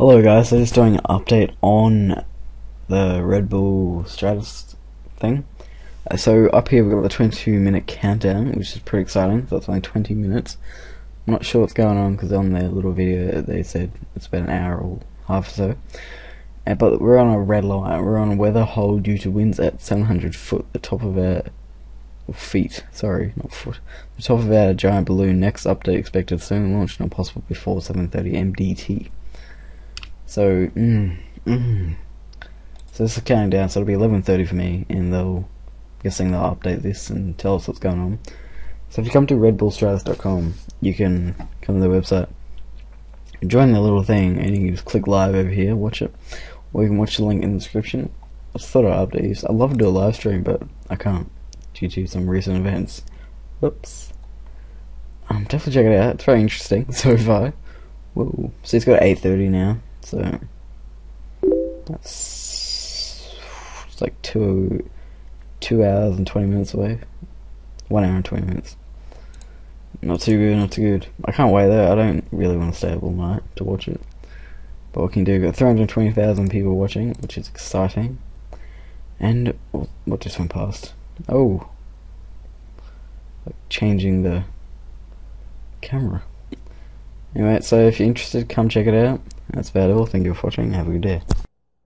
Hello guys, so just doing an update on the Red Bull Stratos thing. Uh, so up here we've got the 22 minute countdown, which is pretty exciting, so it's only 20 minutes. I'm not sure what's going on because on their little video they said it's about an hour or half or so. Uh, but we're on a red line, we're on weather hold due to winds at 700 foot, the top of our feet, sorry, not foot. The top of our giant balloon. Next update expected soon. Launch not possible before 7:30 MDT. So, mm, mm. so this is counting down. So it'll be 11:30 for me, and they'll, I'm guessing they'll update this and tell us what's going on. So if you come to RedBullStratos.com, you can come to their website, join the little thing, and you can just click live over here, watch it, or you can watch the link in the description. I just thought I'd update you. I'd love to do a live stream, but I can't due to some recent events. Whoops. Um, definitely check it out. It's very interesting so far. Whoa. So it's got 8.30 now. So that's like two two hours and 20 minutes away. One hour and 20 minutes. Not too good, not too good. I can't wait though. I don't really want to stay up all night to watch it. But what can do? Got 320,000 people watching, which is exciting. And what just went past? Oh, like changing the camera. Anyway, so if you're interested, come check it out. That's about all. Thank you for watching. Have a good day.